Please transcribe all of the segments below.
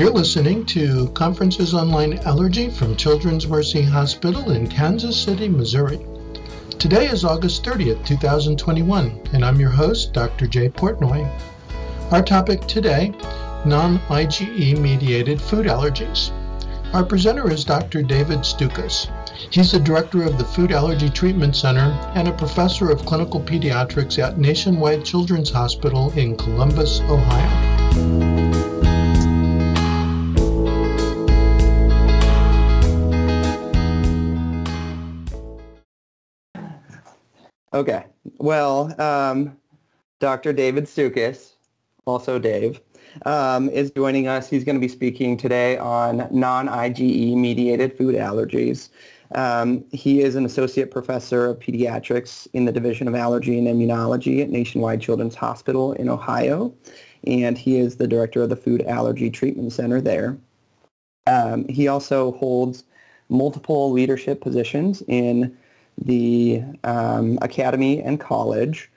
You're listening to Conferences Online Allergy from Children's Mercy Hospital in Kansas City, Missouri. Today is August 30th, 2021, and I'm your host, Dr. Jay Portnoy. Our topic today non IgE mediated food allergies. Our presenter is Dr. David Stukus. He's the director of the Food Allergy Treatment Center and a professor of clinical pediatrics at Nationwide Children's Hospital in Columbus, Ohio. Okay. Well, um, Dr. David Stukus, also Dave, um, is joining us. He's going to be speaking today on non-IgE mediated food allergies. Um, he is an associate professor of pediatrics in the Division of Allergy and Immunology at Nationwide Children's Hospital in Ohio, and he is the director of the Food Allergy Treatment Center there. Um, he also holds multiple leadership positions in the um, academy and college.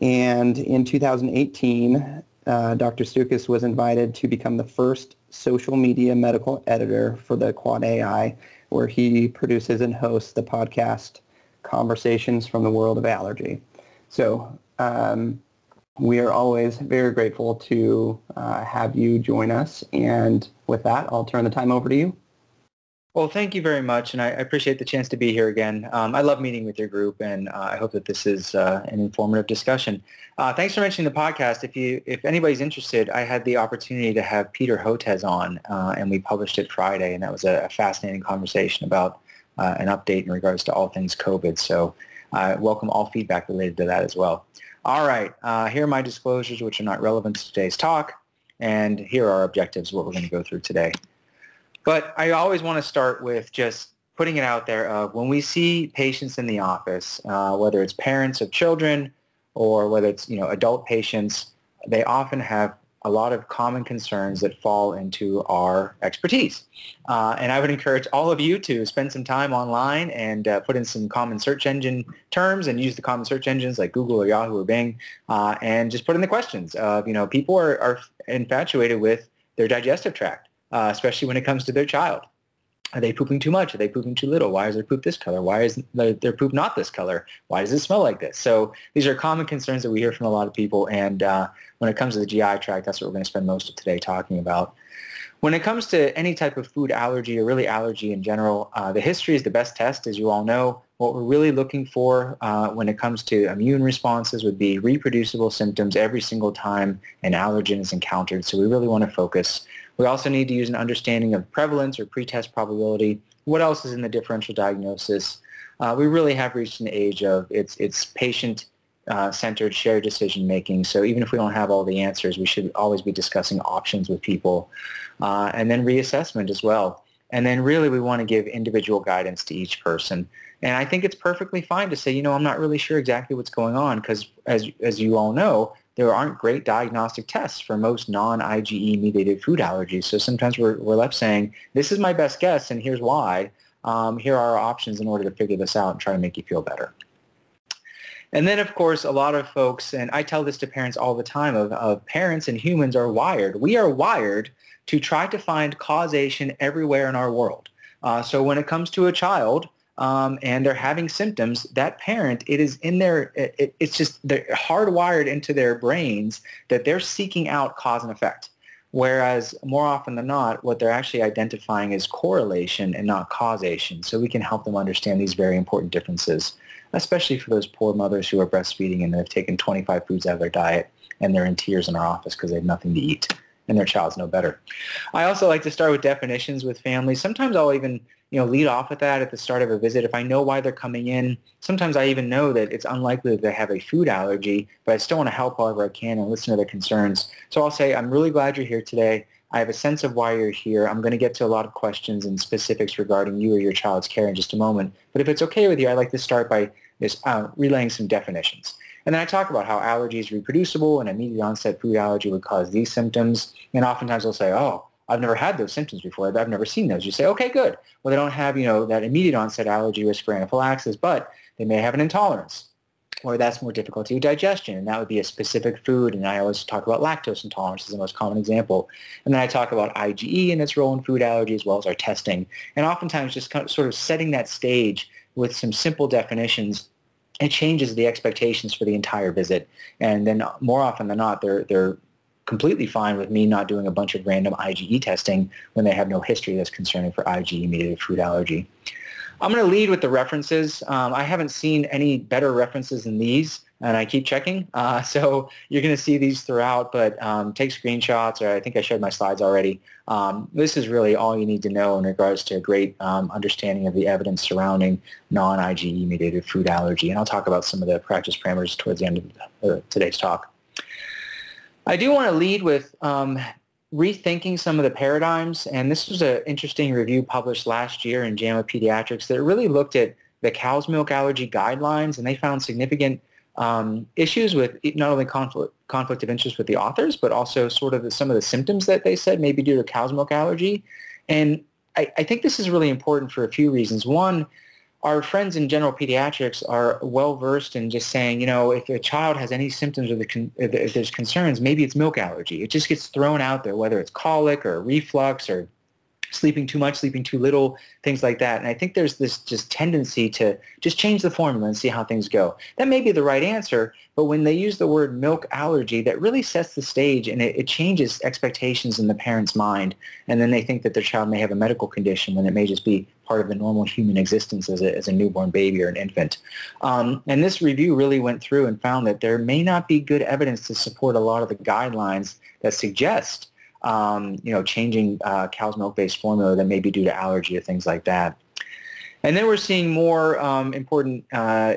And in 2018, uh, Dr. Stukus was invited to become the first social media medical editor for the AAAAI, where he produces and hosts the podcast Conversations from the World of Allergy. So um, we are always very grateful to uh, have you join us. And with that, I'll turn the time over to you. Well, thank you very much, and I appreciate the chance to be here again. Um, I love meeting with your group, and uh, I hope that this is uh, an informative discussion. Uh, thanks for mentioning the podcast. If you, if anybody's interested, I had the opportunity to have Peter Hotez on, uh, and we published it Friday, and that was a, a fascinating conversation about uh, an update in regards to all things COVID. So, I welcome all feedback related to that as well. All right, uh, here are my disclosures, which are not relevant to today's talk, and here are our objectives, what we're going to go through today. But I always want to start with just putting it out there of when we see patients in the office, uh, whether it's parents of children or whether it's you know adult patients, they often have a lot of common concerns that fall into our expertise. Uh, and I would encourage all of you to spend some time online and uh, put in some common search engine terms and use the common search engines like Google or Yahoo or Bing uh, and just put in the questions of, you know, people are, are infatuated with their digestive tract uh, especially when it comes to their child. Are they pooping too much? Are they pooping too little? Why is their poop this color? Why is their, poop not this color? Why does it smell like this? So these are common concerns that we hear from a lot of people. And uh, when it comes to the GI tract, that's what we're going to spend most of today talking about. When it comes to any type of food allergy or really allergy in general, uh, the history is the best test, as you all know. What we're really looking for uh, when it comes to immune responses would be reproducible symptoms every single time an allergen is encountered. So we really want to focus we also need to use an understanding of prevalence or pretest probability. What else is in the differential diagnosis? Uh, we really have reached an age of it's, it's patient uh, centered shared decision making. So even if we don't have all the answers, we should always be discussing options with people. Uh, and then reassessment as well. And then really we want to give individual guidance to each person. And I think it's perfectly fine to say, you know, I'm not really sure exactly what's going on because as, as you all know, there aren't great diagnostic tests for most non-IgE mediated food allergies. So sometimes we're, we're left saying, this is my best guess and here's why. Um, here are our options in order to figure this out and try to make you feel better. And then, of course, a lot of folks, and I tell this to parents all the time, of, of parents and humans are wired. We are wired to try to find causation everywhere in our world. Uh, so when it comes to a child, um, and they're having symptoms, that parent, it is in their, it, it's just they're hardwired into their brains that they're seeking out cause and effect. Whereas more often than not, what they're actually identifying is correlation and not causation. So we can help them understand these very important differences, especially for those poor mothers who are breastfeeding and they've taken 25 foods out of their diet and they're in tears in our office because they have nothing to eat and their child's no better. I also like to start with definitions with families. Sometimes I'll even you know, lead off with that at the start of a visit. If I know why they're coming in, sometimes I even know that it's unlikely that they have a food allergy, but I still want to help however I can and listen to their concerns. So I'll say, I'm really glad you're here today. I have a sense of why you're here. I'm going to get to a lot of questions and specifics regarding you or your child's care in just a moment. But if it's okay with you, I'd like to start by this, uh, relaying some definitions. And then I talk about how allergy is reproducible and immediate onset food allergy would cause these symptoms. And oftentimes they'll say, oh, I've never had those symptoms before. I've never seen those. You say, okay, good. Well, they don't have, you know, that immediate onset allergy risk for anaphylaxis, but they may have an intolerance. or that's more difficult to digestion, and that would be a specific food. And I always talk about lactose intolerance as the most common example. And then I talk about IgE and its role in food allergy as well as our testing. And oftentimes just kind of sort of setting that stage with some simple definitions it changes the expectations for the entire visit. And then more often than not, they're they're completely fine with me not doing a bunch of random IgE testing when they have no history that's concerning for IgE-mediated food allergy. I'm going to lead with the references. Um, I haven't seen any better references than these, and I keep checking. Uh, so you're going to see these throughout, but um, take screenshots, or I think I showed my slides already. Um, this is really all you need to know in regards to a great um, understanding of the evidence surrounding non-IgE mediated food allergy. And I'll talk about some of the practice parameters towards the end of today's talk. I do want to lead with um, rethinking some of the paradigms. And this was an interesting review published last year in JAMA Pediatrics that really looked at the cow's milk allergy guidelines, and they found significant um, issues with not only conflict, conflict of interest with the authors, but also sort of the, some of the symptoms that they said may be due to cow's milk allergy. And I, I think this is really important for a few reasons. One, our friends in general pediatrics are well versed in just saying, you know, if a child has any symptoms or the if uh, there's concerns, maybe it's milk allergy. It just gets thrown out there, whether it's colic or reflux or sleeping too much, sleeping too little, things like that. And I think there's this just tendency to just change the formula and see how things go. That may be the right answer, but when they use the word milk allergy, that really sets the stage and it, it changes expectations in the parent's mind. And then they think that their child may have a medical condition when it may just be part of the normal human existence as a, as a newborn baby or an infant. Um, and this review really went through and found that there may not be good evidence to support a lot of the guidelines that suggest um, you know, changing uh, cow's milk-based formula that may be due to allergy or things like that. And then we're seeing more um, important, uh,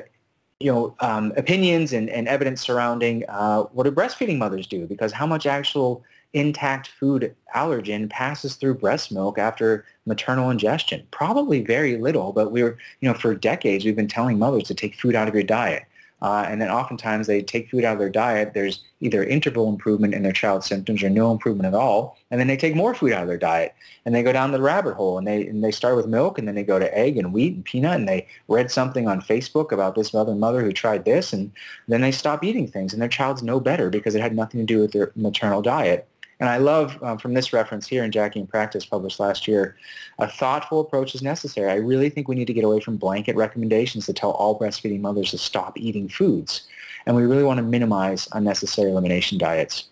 you know, um, opinions and, and, evidence surrounding uh, what do breastfeeding mothers do, because how much actual intact food allergen passes through breast milk after maternal ingestion? Probably very little, but we're, you know, for decades we've been telling mothers to take food out of your diet. Uh, and then oftentimes they take food out of their diet. There's either interval improvement in their child's symptoms or no improvement at all. And then they take more food out of their diet and they go down the rabbit hole and they, and they start with milk and then they go to egg and wheat and peanut and they read something on Facebook about this other mother who tried this and then they stop eating things and their child's no better because it had nothing to do with their maternal diet. And I love um, from this reference here in JACI in Practice published last year, a thoughtful approach is necessary. I really think we need to get away from blanket recommendations to tell all breastfeeding mothers to stop eating foods. And we really want to minimize unnecessary elimination diets.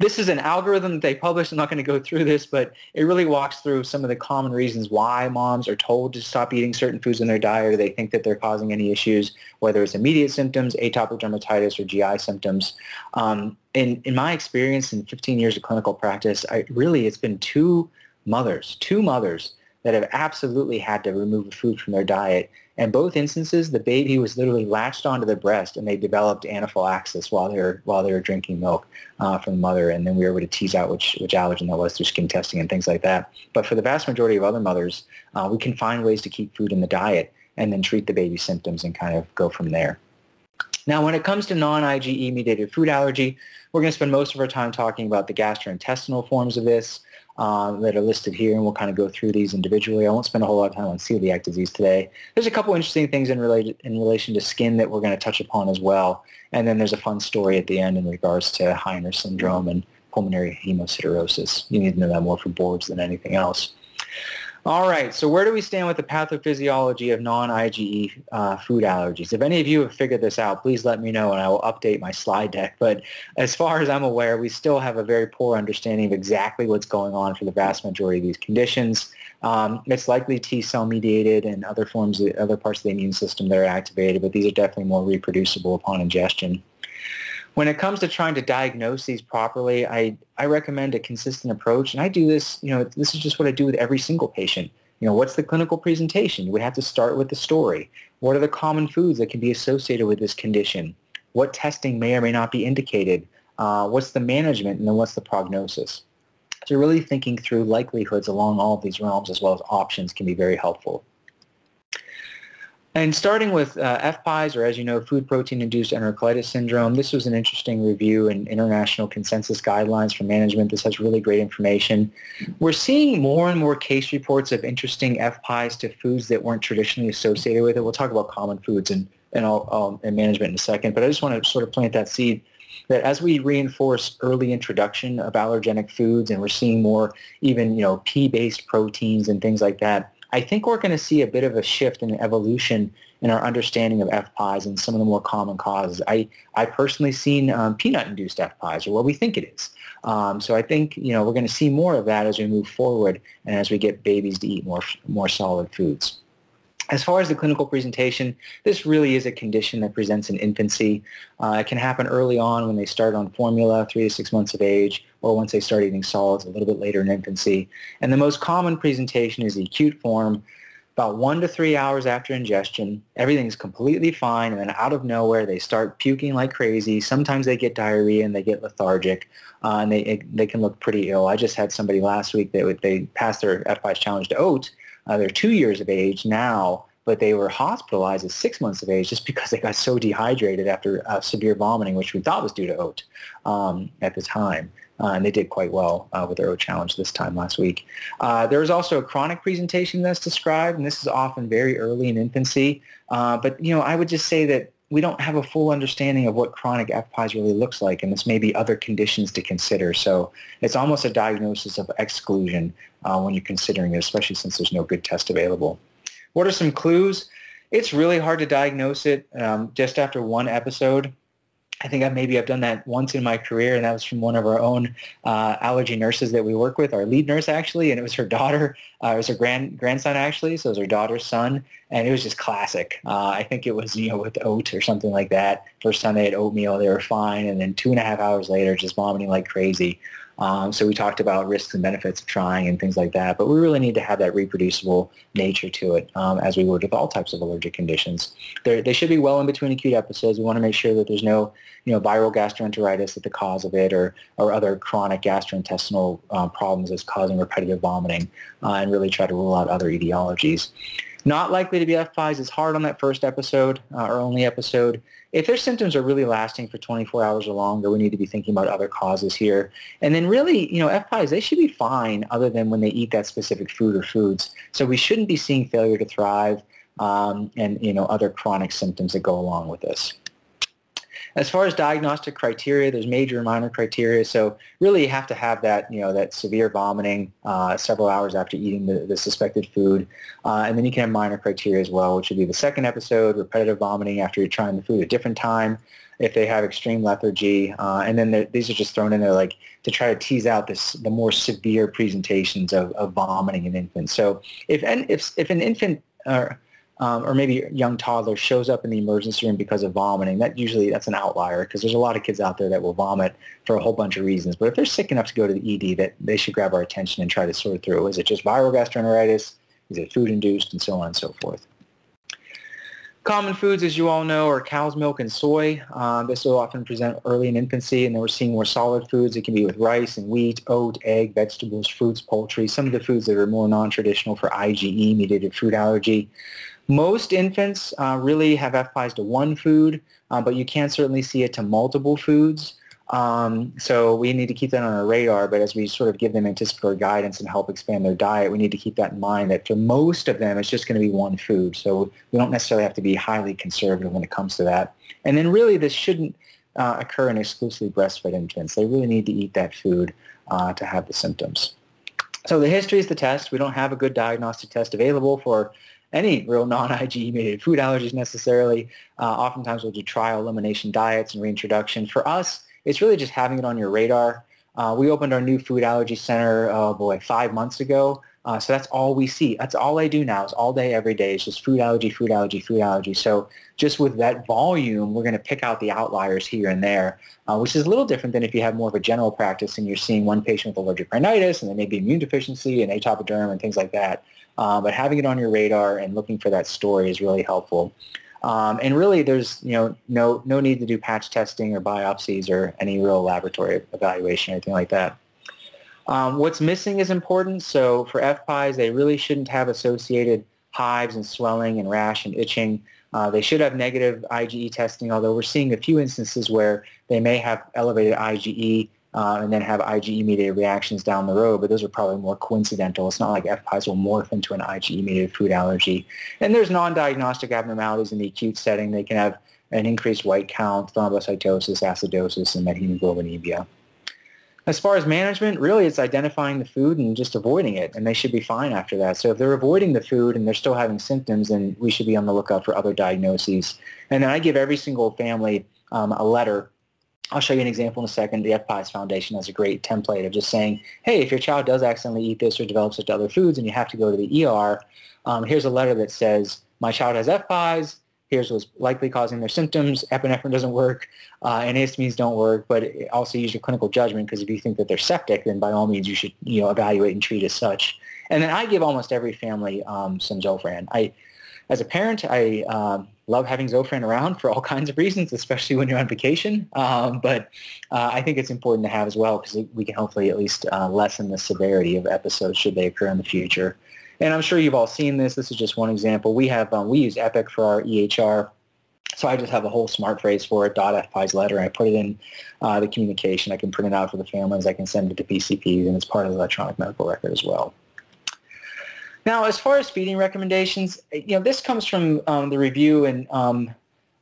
This is an algorithm that they published. I'm not going to go through this, but it really walks through some of the common reasons why moms are told to stop eating certain foods in their diet or they think that they're causing any issues, whether it's immediate symptoms, atopic dermatitis, or GI symptoms. Um, in, in my experience in 15 years of clinical practice, I, really it's been two mothers, two mothers that have absolutely had to remove a food from their diet in both instances, the baby was literally latched onto the breast, and they developed anaphylaxis while they were while they were drinking milk uh, from the mother. And then we were able to tease out which which allergen that was through skin testing and things like that. But for the vast majority of other mothers, uh, we can find ways to keep food in the diet and then treat the baby's symptoms and kind of go from there. Now, when it comes to non-IgE mediated food allergy, we're going to spend most of our time talking about the gastrointestinal forms of this uh, that are listed here, and we'll kind of go through these individually. I won't spend a whole lot of time on celiac disease today. There's a couple interesting things in, related, in relation to skin that we're going to touch upon as well. And then there's a fun story at the end in regards to Heiner syndrome and pulmonary hemosiderosis. You need to know that more for boards than anything else. All right, so where do we stand with the pathophysiology of non-IgE uh, food allergies? If any of you have figured this out, please let me know and I will update my slide deck. But as far as I'm aware, we still have a very poor understanding of exactly what's going on for the vast majority of these conditions. Um, it's likely T-cell mediated and other forms, of, other parts of the immune system that are activated, but these are definitely more reproducible upon ingestion. When it comes to trying to diagnose these properly, I, I recommend a consistent approach. And I do this, you know, this is just what I do with every single patient. You know, what's the clinical presentation? We have to start with the story. What are the common foods that can be associated with this condition? What testing may or may not be indicated? Uh, what's the management and then what's the prognosis? So really thinking through likelihoods along all of these realms as well as options can be very helpful. And starting with uh, FPIES, or as you know, food protein-induced enterocolitis syndrome, this was an interesting review in international consensus guidelines for management. This has really great information. We're seeing more and more case reports of interesting FPIES to foods that weren't traditionally associated with it. We'll talk about common foods in and I'll, I'll and management in a second. But I just want to sort of plant that seed that as we reinforce early introduction of allergenic foods and we're seeing more even, you know, pea-based proteins and things like that, I think we're going to see a bit of a shift in evolution in our understanding of FPIES and some of the more common causes. I, I personally seen um, peanut-induced FPIES, or what we think it is. Um, so I think, you know, we're going to see more of that as we move forward and as we get babies to eat more, more solid foods. As far as the clinical presentation, this really is a condition that presents in infancy. Uh, it can happen early on when they start on formula, three to six months of age, or once they start eating solids a little bit later in infancy. And the most common presentation is the acute form, about one to three hours after ingestion. Everything's completely fine, and then out of nowhere, they start puking like crazy. Sometimes they get diarrhea and they get lethargic, uh, and they they can look pretty ill. I just had somebody last week that they passed their FPIES challenge to oat, uh, they're two years of age now, but they were hospitalized at six months of age just because they got so dehydrated after uh, severe vomiting, which we thought was due to oat um, at the time. Uh, and they did quite well uh, with their oat challenge this time last week. Uh, also a chronic presentation that's described, and this is often very early in infancy. Uh, but, you know, I would just say that we don't have a full understanding of what chronic FPIES really looks like, and this may be other conditions to consider. So it's almost a diagnosis of exclusion uh, when you're considering it, especially since there's no good test available. What are some clues? It's really hard to diagnose it um, just after one episode. I think I maybe I've done that once in my career, and that was from one of our own uh, allergy nurses that we work with, our lead nurse actually, and it was her daughter, uh, it was her grand grandson actually, so it was her daughter's son, and it was just classic. Uh, I think it was you know with oat or something like that. First time they had oatmeal, they were fine, and then two and a half hours later, just vomiting like crazy. Um, so we talked about risks and benefits of trying and things like that, but we really need to have that reproducible nature to it um, as we would with all types of allergic conditions. They're, they should be well in between acute episodes. We want to make sure that there's no, you know, viral gastroenteritis at the cause of it or, or other chronic gastrointestinal um, problems that's causing repetitive vomiting uh, and really try to rule out other etiologies. Not likely to be FPIES. It's hard on that first episode uh, or only episode. If their symptoms are really lasting for 24 hours or longer, we need to be thinking about other causes here. And then really, you know, FPIES, they should be fine other than when they eat that specific food or foods. So we shouldn't be seeing failure to thrive um, and, you know, other chronic symptoms that go along with this. As far as diagnostic criteria, there's major and minor criteria. So really you have to have that, you know, that severe vomiting uh, several hours after eating the, the suspected food. Uh, and then you can have minor criteria as well, which would be the second episode, repetitive vomiting after you're trying the food a different time, if they have extreme lethargy. Uh, and then these are just thrown in there like to try to tease out this the more severe presentations of, of vomiting in infants. So if, if, if an infant or um, or maybe a young toddler shows up in the emergency room because of vomiting, that usually that's an outlier because there's a lot of kids out there that will vomit for a whole bunch of reasons. But if they're sick enough to go to the ED, that they should grab our attention and try to sort through. Is it just viral gastroenteritis? Is it food-induced? And so on and so forth. Common foods, as you all know, are cow's milk and soy. Um, this will often present early in infancy, and then we're seeing more solid foods. It can be with rice and wheat, oat, egg, vegetables, fruits, poultry, some of the foods that are more non-traditional for IgE-mediated food allergy. Most infants uh, really have FPIES to one food, uh, but you can certainly see it to multiple foods. Um, so we need to keep that on our radar, but as we sort of give them anticipatory guidance and help expand their diet, we need to keep that in mind that for most of them, it's just going to be one food. So we don't necessarily have to be highly conservative when it comes to that. And then really this shouldn't uh, occur in exclusively breastfed infants. They really need to eat that food uh, to have the symptoms. So the history is the test. We don't have a good diagnostic test available for any real non-IgE mediated food allergies necessarily. Uh, oftentimes we'll do trial elimination diets and reintroduction. For us, it's really just having it on your radar. Uh, we opened our new food allergy center, oh boy, five months ago. Uh, so that's all we see. That's all I do now is all day, every day. It's just food allergy, food allergy, food allergy. So just with that volume, we're going to pick out the outliers here and there, uh, which is a little different than if you have more of a general practice and you're seeing one patient with allergic rhinitis and then maybe immune deficiency and atopic derm and things like that. Uh, but having it on your radar and looking for that story is really helpful. Um, and really, there's you know no no need to do patch testing or biopsies or any real laboratory evaluation or anything like that. Um, what's missing is important. So for FPIES, they really shouldn't have associated hives and swelling and rash and itching. Uh, they should have negative IgE testing, although we're seeing a few instances where they may have elevated IgE uh, and then have IgE-mediated reactions down the road, but those are probably more coincidental. It's not like FPIES will morph into an IgE-mediated food allergy. And there's non-diagnostic abnormalities in the acute setting. They can have an increased white count, thrombocytosis, acidosis, and methemoglobinemia. As far as management, really it's identifying the food and just avoiding it, and they should be fine after that. So if they're avoiding the food and they're still having symptoms, then we should be on the lookout for other diagnoses. And then I give every single family um, a letter. I'll show you an example in a second. The FPIES Foundation has a great template of just saying, hey, if your child does accidentally eat this or develops it to other foods and you have to go to the ER, um, here's a letter that says, my child has FPIES, here's what's likely causing their symptoms. Epinephrine doesn't work, uh, antihistamines don't work, but also use your clinical judgment because if you think that they're septic, then by all means you should you know evaluate and treat as such. And then I give almost every family um, some Zofran. I, as a parent, I um, love having Zofran around for all kinds of reasons, especially when you're on vacation. Um, but uh, I think it's important to have as well because we can hopefully at least uh, lessen the severity of episodes should they occur in the future. And I'm sure you've all seen this. This is just one example. We have um, we use Epic for our EHR. So I just have a whole smart phrase for it, dot FPIES letter. I put it in uh, the communication. I can print it out for the families. I can send it to PCPs, and it's part of the electronic medical record as well. Now, as far as feeding recommendations, you know, this comes from um, the review, and um,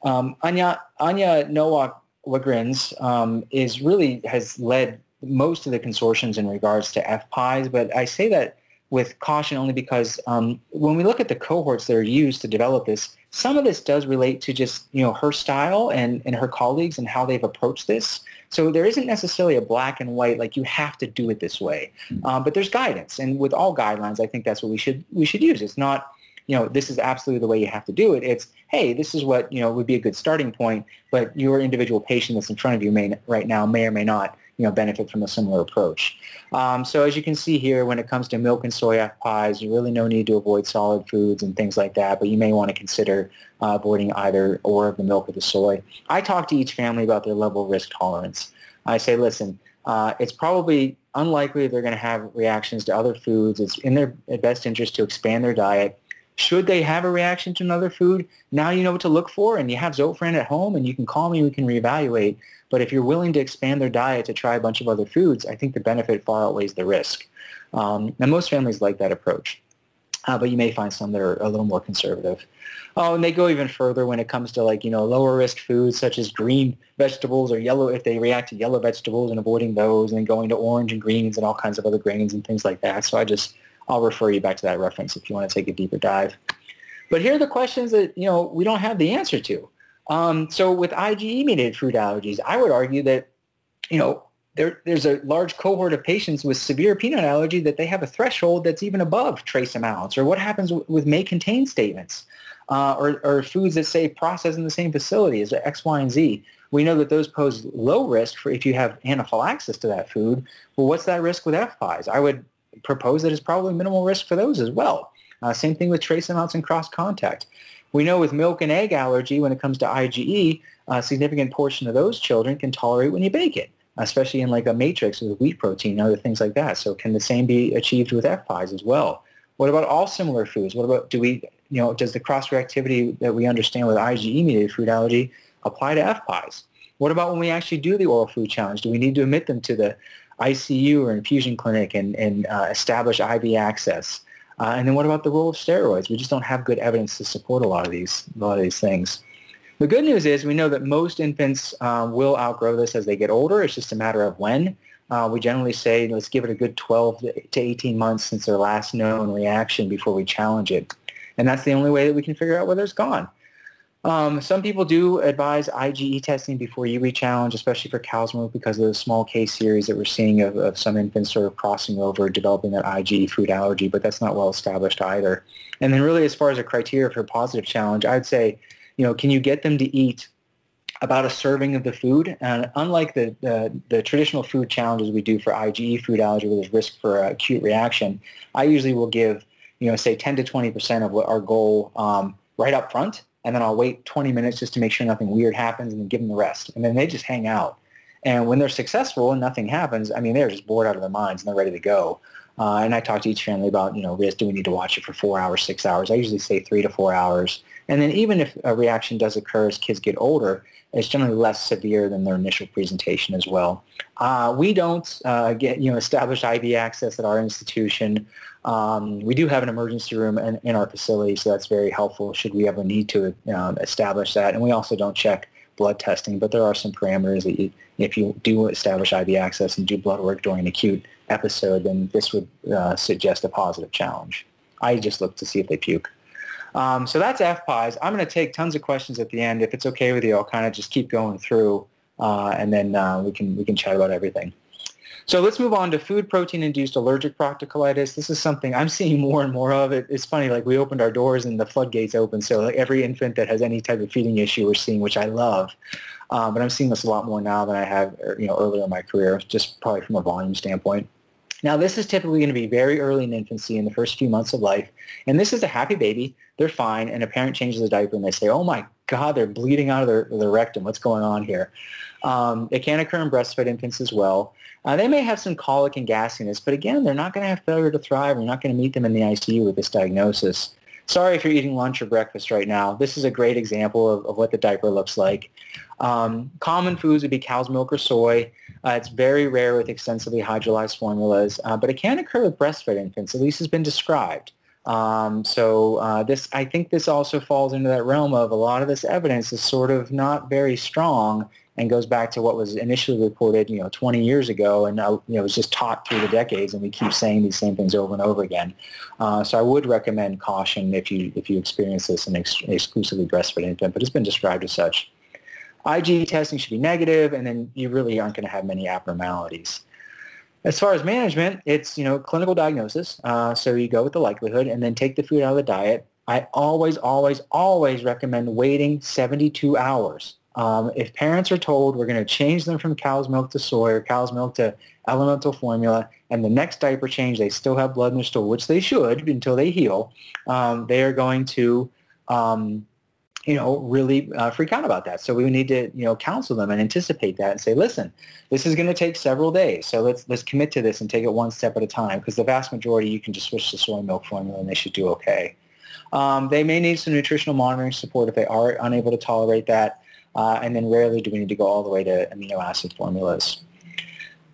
um, Anya Anya Nowak Wagrins um, is really has led most of the consortiums in regards to FPIES, but I say that with caution only because um, when we look at the cohorts that are used to develop this, some of this does relate to just you know her style and, and her colleagues and how they've approached this. So there isn't necessarily a black and white like you have to do it this way, mm-hmm. um, but there's guidance, and with all guidelines, I think that's what we should we should use. It's not you know this is absolutely the way you have to do it. It's hey, this is what you know would be a good starting point, but your individual patient that's in front of you may right now may or may not you know, benefit from a similar approach. Um, so as you can see here, when it comes to milk and soy FPIES, you really no need to avoid solid foods and things like that, but you may want to consider uh, avoiding either or of the milk or the soy. I talk to each family about their level of risk tolerance. I say, listen, uh, it's probably unlikely they're going to have reactions to other foods. It's in their best interest to expand their diet. Should they have a reaction to another food, now you know what to look for and you have Zofran at home and you can call me we can reevaluate. But if you're willing to expand their diet to try a bunch of other foods, I think the benefit far outweighs the risk. Um, and most families like that approach. Uh, but you may find some that are a little more conservative. Oh, and they go even further when it comes to like, you know, lower risk foods such as green vegetables or yellow, if they react to yellow vegetables and avoiding those and going to orange and greens and all kinds of other grains and things like that. So I just, I'll refer you back to that reference if you want to take a deeper dive. But here are the questions that, you know, we don't have the answer to. Um, so with IgE-mediated food allergies, I would argue that, you know, there, there's a large cohort of patients with severe peanut allergy that they have a threshold that's even above trace amounts. Or what happens with may contain statements, uh, or, or foods that say processed in the same facility as X, Y, and Z. We know that those pose low risk for if you have anaphylaxis to that food. Well, what's that risk with FPIES? I would propose that it's probably minimal risk for those as well. Uh, same thing with trace amounts and cross contact. We know with milk and egg allergy, when it comes to IgE, a significant portion of those children can tolerate when you bake it, especially in like a matrix with wheat protein and other things like that. So can the same be achieved with FPIES as well? What about all similar foods? What about, do we, you know, does the cross-reactivity that we understand with IgE-mediated food allergy apply to FPIES? What about when we actually do the oral food challenge? Do we need to admit them to the ICU or infusion clinic and, and uh, establish IV access? Uh, and then what about the role of steroids? We just don't have good evidence to support a lot of these, a lot of these things. The good news is we know that most infants um, will outgrow this as they get older. It's just a matter of when. Uh, we generally say let's give it a good 12 to 18 months since their last known reaction before we challenge it. And that's the only way that we can figure out whether it's gone. Um, some people do advise IgE testing before you re-challenge, especially for cow's milk because of the small case series that we're seeing of, of, some infants sort of crossing over, developing that IgE food allergy, but that's not well established either. And then really as far as a criteria for positive challenge, I'd say, you know, can you get them to eat about a serving of the food? And unlike the, the, the traditional food challenges we do for IgE food allergy where there's risk for acute reaction, I usually will give, you know, say 10 to 20% of what our goal um, right up front and then I'll wait 20 minutes just to make sure nothing weird happens and then give them the rest. And then they just hang out. And when they're successful and nothing happens, I mean, they're just bored out of their minds and they're ready to go. Uh, and I talk to each family about, you know, do we need to watch it for four hours, six hours? I usually say three to four hours. And then even if a reaction does occur as kids get older, it's generally less severe than their initial presentation as well. Uh, we don't uh, get, you know, establish IV access at our institution. Um, we do have an emergency room in, in, our facility, so that's very helpful should we ever need to um, establish that. And we also don't check blood testing, but there are some parameters that you, if you do establish IV access and do blood work during an acute episode, then this would uh, suggest a positive challenge. I just look to see if they puke. Um, so that's FPIES. I'm going to take tons of questions at the end. If it's okay with you, I'll kind of just keep going through, uh, and then uh, we can we can chat about everything. So let's move on to food protein-induced allergic proctocolitis. This is something I'm seeing more and more of. It, it's funny, like we opened our doors and the floodgates open. So like every infant that has any type of feeding issue we're seeing, which I love. Um, but I'm seeing this a lot more now than I have, er, you know, earlier in my career, just probably from a volume standpoint. Now, this is typically going to be very early in infancy in the first few months of life. And this is a happy baby. They're fine. And a parent changes the diaper and they say, oh my God, they're bleeding out of their, their rectum. What's going on here? Um, it can occur in breastfed infants as well. Uh, they may have some colic and gassiness, but again, they're not going to have failure to thrive. We're not going to meet them in the ICU with this diagnosis. Sorry if you're eating lunch or breakfast right now. This is a great example of, of what the diaper looks like. Um, common foods would be cow's milk or soy. Uh, it's very rare with extensively hydrolyzed formulas, uh, but it can occur with breastfed infants. At least has been described. Um, so uh, this, I think, this also falls into that realm of a lot of this evidence is sort of not very strong and goes back to what was initially reported, you know, 20 years ago, and you know, was just taught through the decades, and we keep saying these same things over and over again. Uh, so I would recommend caution if you if you experience this in ex- exclusively breastfed infant, but it's been described as such. IgE testing should be negative, and then you really aren't going to have many abnormalities. As far as management, it's you know clinical diagnosis. Uh, so you go with the likelihood, and then take the food out of the diet. I always, always, always recommend waiting 72 hours. Um, if parents are told we're going to change them from cow's milk to soy or cow's milk to elemental formula, and the next diaper change they still have blood in their stool, which they should until they heal, um, they are going to um, you know, really uh, freak out about that. So we need to, you know, counsel them and anticipate that and say, listen, this is going to take several days. So let's let's commit to this and take it one step at a time because the vast majority you can just switch to soy milk formula and they should do okay. Um, they may need some nutritional monitoring support if they are unable to tolerate that. Uh, and then rarely do we need to go all the way to amino acid formulas.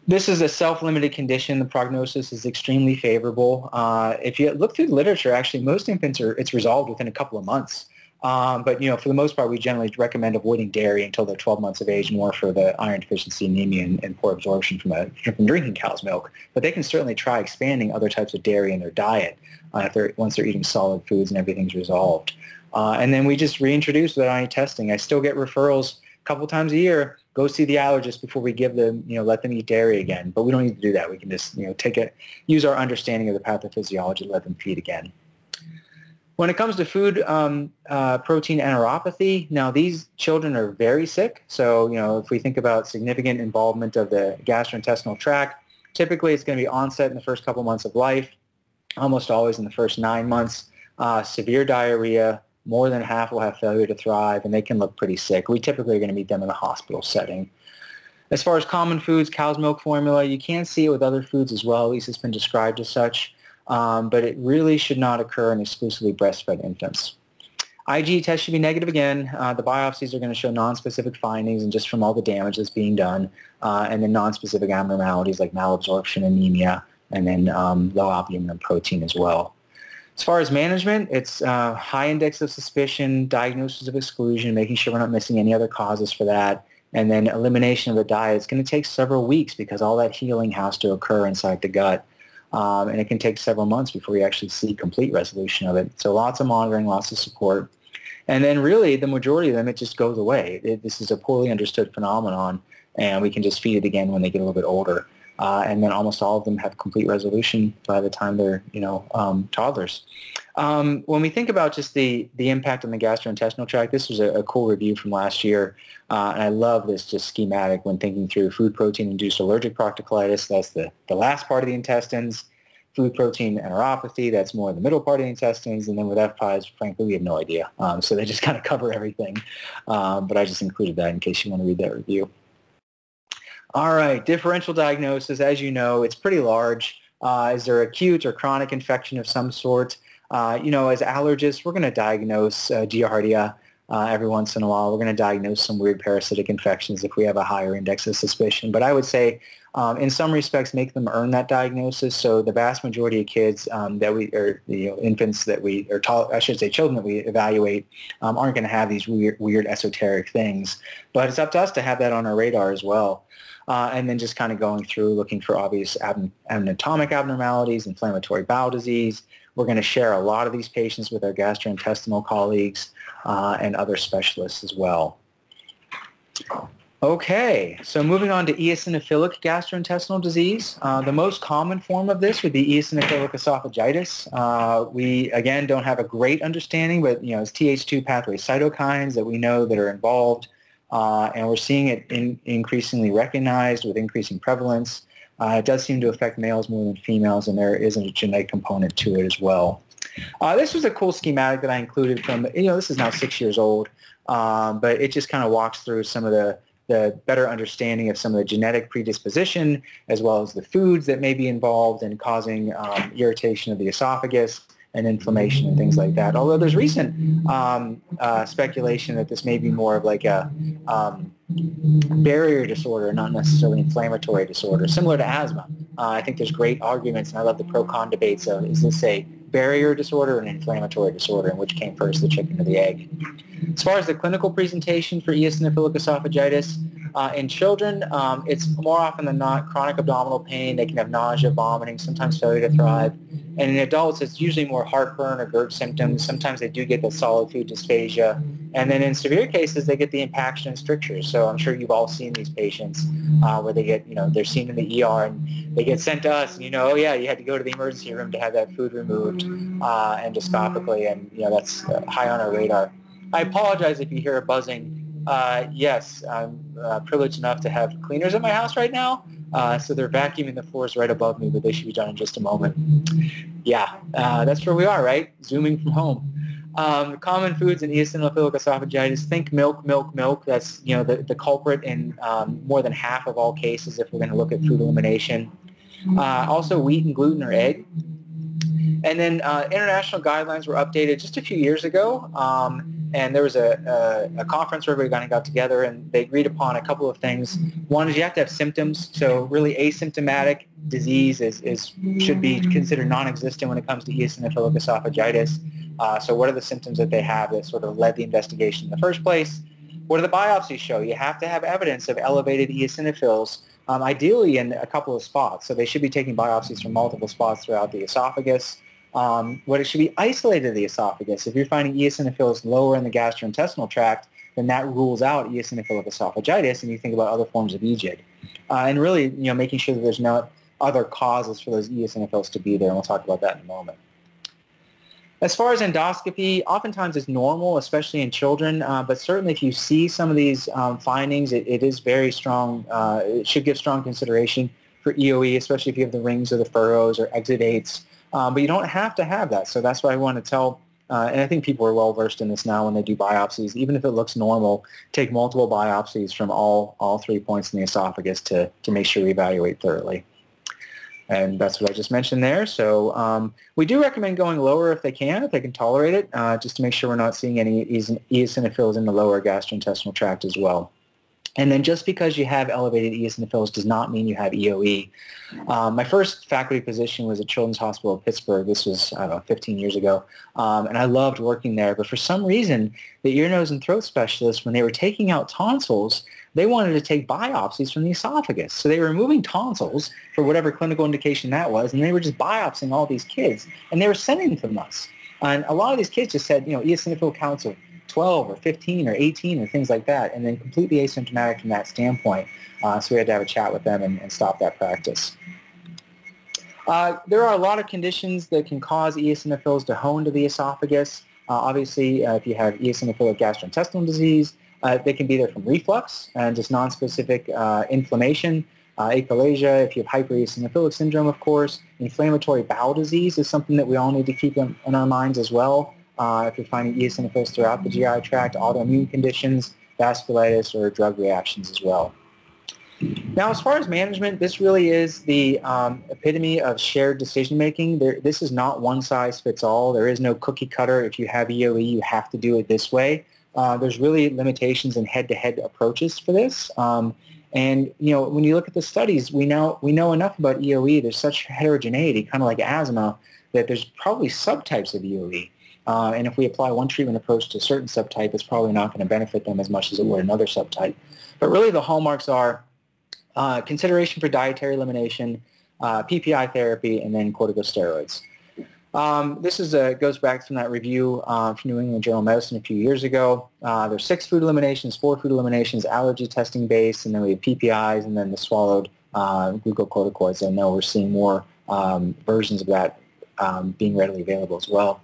This is a self-limited condition. The prognosis is extremely favorable. Uh, if you look through the literature, actually, most infants are it's resolved within a couple of months. Um, but you know, for the most part, we generally recommend avoiding dairy until they're 12 months of age, more for the iron deficiency anemia and, and poor absorption from, a, from drinking cow's milk. But they can certainly try expanding other types of dairy in their diet uh, if they're, once they're eating solid foods and everything's resolved. Uh, and then we just reintroduce the IgE testing. I still get referrals a couple times a year. Go see the allergist before we give them, you know, let them eat dairy again. But we don't need to do that. We can just, you know, take it, use our understanding of the pathophysiology, to let them feed again. When it comes to food um, uh, protein enteropathy, now these children are very sick. So, you know, if we think about significant involvement of the gastrointestinal tract, typically it's going to be onset in the first couple months of life, almost always in the first nine months. Uh, severe diarrhea, more than half will have failure to thrive, and they can look pretty sick. We typically are going to meet them in a hospital setting. As far as common foods, cow's milk formula, you can see it with other foods as well. At least it's been described as such um, but it really should not occur in exclusively breastfed infants. IgE test should be negative again. Uh, the biopsies are going to show nonspecific findings and just from all the damage that's being done, uh, and then nonspecific abnormalities like malabsorption, anemia, and then um, low albumin and protein as well. As far as management, it's uh, high index of suspicion, diagnosis of exclusion, making sure we're not missing any other causes for that, and then elimination of the diet. It's going to take several weeks because all that healing has to occur inside the gut. Um, and it can take several months before we actually see complete resolution of it. So lots of monitoring, lots of support. And then really the majority of them, it just goes away. It, this is a poorly understood phenomenon, and we can just feed it again when they get a little bit older. Uh, and then almost all of them have complete resolution by the time they're, you know, um, toddlers. Um, when we think about just the, the impact on the gastrointestinal tract, this was a, a cool review from last year, uh, and I love this just schematic when thinking through food protein-induced allergic proctocolitis. That's the, the last part of the intestines. Food protein enteropathy, that's more the middle part of the intestines. And then with FPIES, frankly, we have no idea. Um, so they just kind of cover everything. Um, but I just included that in case you want to read that review. All right, differential diagnosis, as you know, it's pretty large. Uh, is there acute or chronic infection of some sort? Uh, you know, as allergists, we're going to diagnose uh, Giardia uh, every once in a while. We're going to diagnose some weird parasitic infections if we have a higher index of suspicion. But I would say, um, in some respects, make them earn that diagnosis. So the vast majority of kids um, that we, or you know, infants that we, or tall, I should say children that we evaluate, um, aren't going to have these weird, weird esoteric things. But it's up to us to have that on our radar as well. Uh, and then just kind of going through looking for obvious anatomic abnormalities, inflammatory bowel disease. We're going to share a lot of these patients with our gastrointestinal colleagues uh, and other specialists as well. Okay, so moving on to eosinophilic gastrointestinal disease. Uh, the most common form of this would be eosinophilic esophagitis. Uh, we, again, don't have a great understanding, but, you know, it's Th2 pathway cytokines that we know that are involved, uh, and we're seeing it in, increasingly recognized with increasing prevalence. Uh, it does seem to affect males more than females, and there isn't a genetic component to it as well. Uh, this was a cool schematic that I included from, you know, this is now six years old, um, but it just kind of walks through some of the the better understanding of some of the genetic predisposition as well as the foods that may be involved in causing um, irritation of the esophagus and inflammation and things like that. Although there's recent um, uh, speculation that this may be more of like a um, barrier disorder, not necessarily inflammatory disorder, similar to asthma. Uh, I think there's great arguments, and I love the pro-con debates of is this a barrier disorder and inflammatory disorder, and which came first, the chicken or the egg. As far as the clinical presentation for eosinophilic esophagitis, uh, in children, um, it's more often than not chronic abdominal pain. They can have nausea, vomiting, sometimes failure to thrive. And in adults, it's usually more heartburn or GERD symptoms. Sometimes they do get the solid food dysphagia. And then in severe cases, they get the impaction and strictures. So I'm sure you've all seen these patients uh, where they get, you know, they're seen in the ER and they get sent to us and, you know, oh, yeah, you had to go to the emergency room to have that food removed uh, endoscopically. And, you know, that's uh, high on our radar. I apologize if you hear a buzzing. Uh, yes, I'm uh, privileged enough to have cleaners at my house right now. Uh, so they're vacuuming the floors right above me, but they should be done in just a moment. Yeah, uh, that's where we are, right? Zooming from home. Um, common foods in eosinophilic esophagitis, think milk, milk, milk. That's, you know, the, the culprit in um, more than half of all cases if we're going to look at food elimination. Uh, also wheat and gluten or egg. And then uh, international guidelines were updated just a few years ago. Um, and there was a, a, a, conference where everybody got together and they agreed upon a couple of things. One is you have to have symptoms. So really asymptomatic disease is, is should be considered non-existent when it comes to eosinophilic esophagitis. Uh, so what are the symptoms that they have that sort of led the investigation in the first place? What do the biopsies show? You have to have evidence of elevated eosinophils, um, ideally in a couple of spots. So they should be taking biopsies from multiple spots throughout the esophagus um, what it should be isolated to the esophagus. If you're finding eosinophils lower in the gastrointestinal tract, then that rules out eosinophilic esophagitis, and you think about other forms of EGID. Uh, and really, you know, making sure that there's no other causes for those eosinophils to be there, and we'll talk about that in a moment. As far as endoscopy, oftentimes it's normal, especially in children, uh, but certainly if you see some of these um, findings, it, it is very strong. Uh, it should give strong consideration for EOE, especially if you have the rings or the furrows or exudates um, but you don't have to have that. So that's why I want to tell, uh, and I think people are well versed in this now when they do biopsies. Even if it looks normal, take multiple biopsies from all, all three points in the esophagus to, to make sure we evaluate thoroughly. And that's what I just mentioned there. So um, we do recommend going lower if they can, if they can tolerate it, uh, just to make sure we're not seeing any eosinophils in the lower gastrointestinal tract as well. And then just because you have elevated eosinophils does not mean you have EOE. Um, my first faculty position was at Children's Hospital of Pittsburgh. This was, I don't know, 15 years ago. Um, and I loved working there. But for some reason, the ear, nose, and throat specialists, when they were taking out tonsils, they wanted to take biopsies from the esophagus. So they were removing tonsils for whatever clinical indication that was, and they were just biopsying all these kids. And they were sending them to us. And a lot of these kids just said, you know, eosinophil counts of 12 or 15 or 18 or things like that, and then completely asymptomatic from that standpoint. Uh, so we had to have a chat with them and, and stop that practice. Uh, there are a lot of conditions that can cause eosinophils to hone to the esophagus. Uh, obviously, uh, if you have eosinophilic gastrointestinal disease, uh, they can be there from reflux and just nonspecific uh, inflammation. achalasia, if you have hypereosinophilic syndrome, of course. Inflammatory bowel disease is something that we all need to keep in, in our minds as well uh, if you're finding eosinophils throughout the GI tract, autoimmune conditions, vasculitis, or drug reactions as well. Now, as far as management, this really is the um, epitome of shared decision-making. This is not one size fits all. There is no cookie cutter. If you have EOE, you have to do it this way. Uh, there's really limitations in head-to-head approaches for this. Um, and you know, when you look at the studies, we know we know enough about EOE. There's such heterogeneity, kind of like asthma, that there's probably subtypes of EOE. Uh, and if we apply one treatment approach to a certain subtype, it's probably not going to benefit them as much as it would another subtype. But really, the hallmarks are uh, consideration for dietary elimination, uh, PPI therapy, and then corticosteroids. Um, this is a, goes back from that review uh, from New England Journal of Medicine a few years ago. Uh, there's six food eliminations, four food eliminations, allergy testing based, and then we have PPIs, and then the swallowed uh, glucocorticoids. I know we're seeing more um, versions of that um, being readily available as well.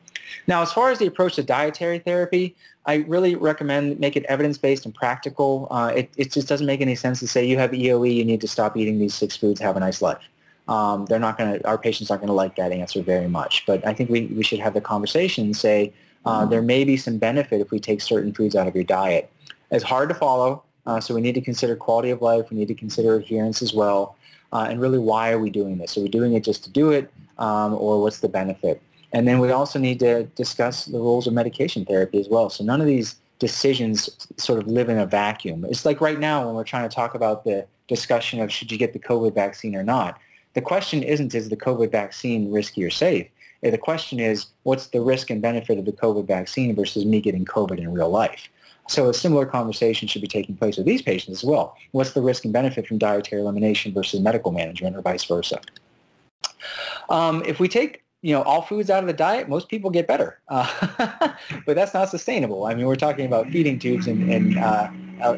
Now, as far as the approach to dietary therapy, I really recommend make it evidence-based and practical. Uh, it, it just doesn't make any sense to say you have EOE, you need to stop eating these six foods, have a nice life. Um, they're not going to, our patients aren't going to like that answer very much. But I think we, we should have the conversation and say uh, mm-hmm. there may be some benefit if we take certain foods out of your diet. It's hard to follow, uh, so we need to consider quality of life. We need to consider adherence as well. Uh, and really, why are we doing this? Are we doing it just to do it, um, or what's the benefit? And then we also need to discuss the rules of medication therapy as well. So none of these decisions sort of live in a vacuum. It's like right now when we're trying to talk about the discussion of should you get the COVID vaccine or not. The question isn't is the COVID vaccine risky or safe? The question is what's the risk and benefit of the COVID vaccine versus me getting COVID in real life? So a similar conversation should be taking place with these patients as well. What's the risk and benefit from dietary elimination versus medical management or vice versa? Um, if we take you know all foods out of the diet, most people get better, uh, but that's not sustainable. I mean, we're talking about feeding tubes and, and uh,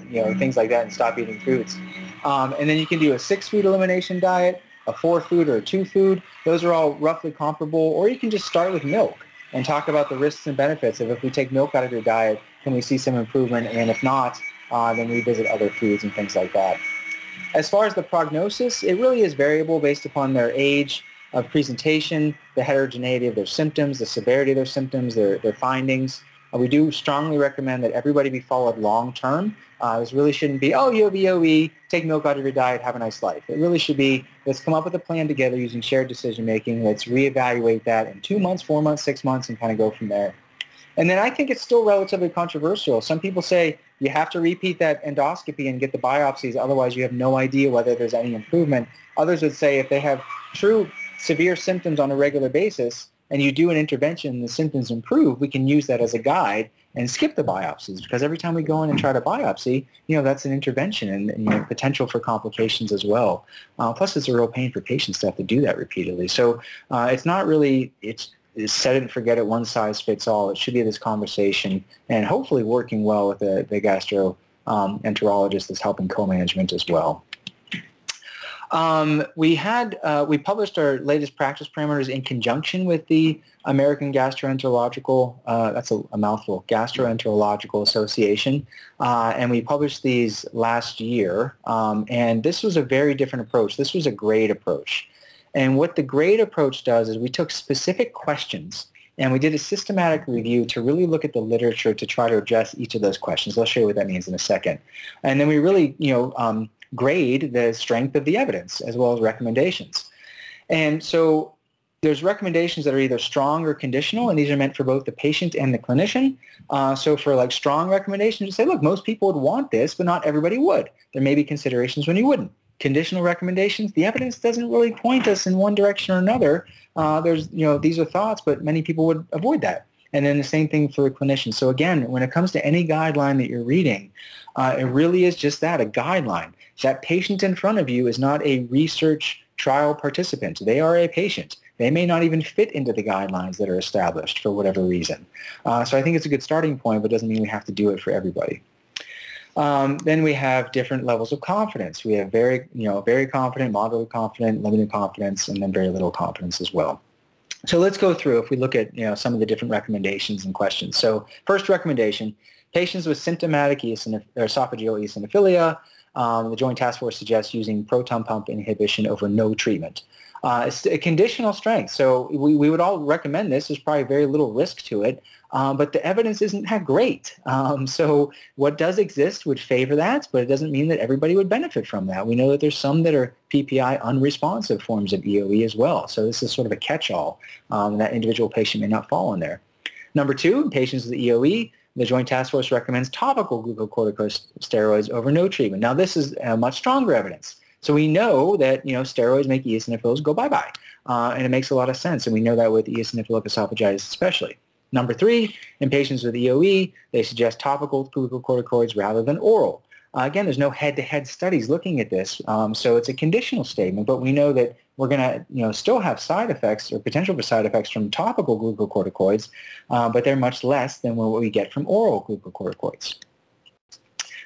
you know things like that, and stop eating foods. Um, and then you can do a six food elimination diet, a four food or a two food. Those are all roughly comparable. Or you can just start with milk and talk about the risks and benefits of if we take milk out of your diet, can we see some improvement? And if not, uh, then revisit other foods and things like that. As far as the prognosis, it really is variable based upon their age, of presentation, the heterogeneity of their symptoms, the severity of their symptoms, their, their findings. Uh, we do strongly recommend that everybody be followed long term. Uh, this really shouldn't be, oh, you have EOE, take milk out of your diet, have a nice life. It really should be, let's come up with a plan together using shared decision making. Let's reevaluate that in two months, four months, six months, and kind of go from there. And then I think it's still relatively controversial. Some people say you have to repeat that endoscopy and get the biopsies, otherwise you have no idea whether there's any improvement. Others would say if they have true severe symptoms on a regular basis and you do an intervention and the symptoms improve, we can use that as a guide and skip the biopsies because every time we go in and try to biopsy, you know, that's an intervention and, and you know, potential for complications as well. Uh, plus, it's a real pain for patients to have to do that repeatedly. So uh, it's not really, it's, it's set it and forget it, one size fits all. It should be this conversation and hopefully working well with the, the gastroenterologist um, that's helping co-management as well. Um, we had uh, we published our latest practice parameters in conjunction with the American Gastroenterological uh, that's a, a, mouthful Gastroenterological Association, uh, and we published these last year. Um, and this was a very different approach. This was a grade approach, and what the grade approach does is we took specific questions and we did a systematic review to really look at the literature to try to address each of those questions. I'll show you what that means in a second. And then we really, you know, um, grade the strength of the evidence as well as recommendations. And so there's recommendations that are either strong or conditional, and these are meant for both the patient and the clinician. Uh, so for like strong recommendations, you say, look, most people would want this, but not everybody would. There may be considerations when you wouldn't. Conditional recommendations, the evidence doesn't really point us in one direction or another. Uh, there's, you know, these are thoughts, but many people would avoid that. And then the same thing for the clinician. So again, when it comes to any guideline that you're reading, uh, it really is just that, a guideline. That patient in front of you is not a research trial participant. They are a patient. They may not even fit into the guidelines that are established for whatever reason. Uh, so I think it's a good starting point, but doesn't mean we have to do it for everybody. Um, then we have different levels of confidence. We have very, you know, very confident, moderately confident, limited confidence, and then very little confidence as well. So let's go through if we look at, you know, some of the different recommendations and questions. So first recommendation, patients with symptomatic or esophageal eosinophilia um, the Joint Task Force suggests using proton pump inhibition over no treatment. Uh, it's a conditional strength. So we, we would all recommend this. There's probably very little risk to it, um, but the evidence isn't that great. Um, so what does exist would favor that, but it doesn't mean that everybody would benefit from that. We know that there's some that are PPI unresponsive forms of EOE as well. So this is sort of a catch-all. Um, that individual patient may not fall in there. Number two, patients with EOE, the Joint Task Force recommends topical glucocorticosteroids over no treatment. Now, this is uh, much stronger evidence. So we know that you know steroids make eosinophils go bye-bye, uh, and it makes a lot of sense. And we know that with eosinophilic esophagitis especially. Number three, in patients with EOE, they suggest topical glucocorticoids rather than oral. Uh, again, there's no head-to-head studies looking at this, um, so it's a conditional statement. But we know that we're going to, you know, still have side effects or potential for side effects from topical glucocorticoids, uh, but they're much less than what we get from oral glucocorticoids.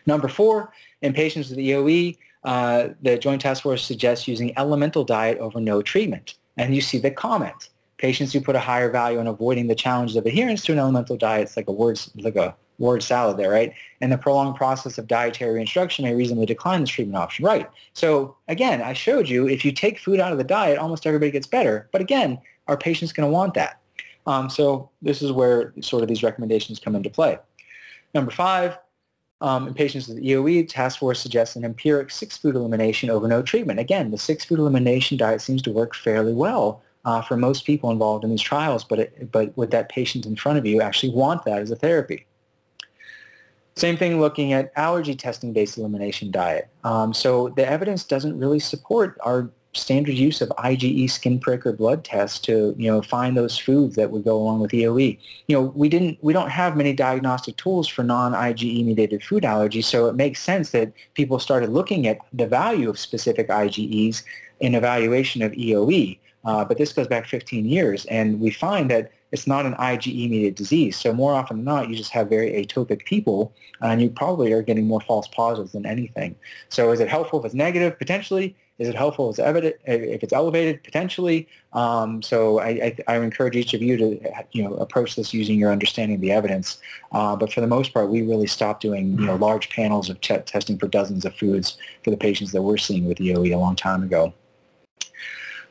Number four, in patients with EOE, uh, the Joint Task Force suggests using elemental diet over no treatment. And you see the comment. Patients who put a higher value on avoiding the challenges of adherence to an elemental diet, it's like a word, like a word salad there, right? And the prolonged process of dietary instruction may reasonably decline this treatment option, right? So again, I showed you if you take food out of the diet, almost everybody gets better. But again, our patient's going to want that. Um, so this is where sort of these recommendations come into play. Number five, um, in patients with EOE, task force suggests an empiric six-food elimination over no treatment. Again, the six-food elimination diet seems to work fairly well uh, for most people involved in these trials, but, it, but would that patient in front of you, actually want that as a therapy. Same thing looking at allergy testing-based elimination diet. Um, so the evidence doesn't really support our standard use of IgE skin prick or blood tests to you know find those foods that would go along with EOE. You know we didn't we don't have many diagnostic tools for non-IgE mediated food allergies, so it makes sense that people started looking at the value of specific IgEs in evaluation of EOE. Uh, but this goes back 15 years, and we find that it's not an IgE-mediated disease. So more often than not, you just have very atopic people, and you probably are getting more false positives than anything. So is it helpful if it's negative? Potentially. Is it helpful if it's, evident, if it's elevated? Potentially. Um, so I, I, I, encourage each of you to you know approach this using your understanding of the evidence. Uh, but for the most part, we really stopped doing you know large panels of t- testing for dozens of foods for the patients that we're seeing with EOE a long time ago.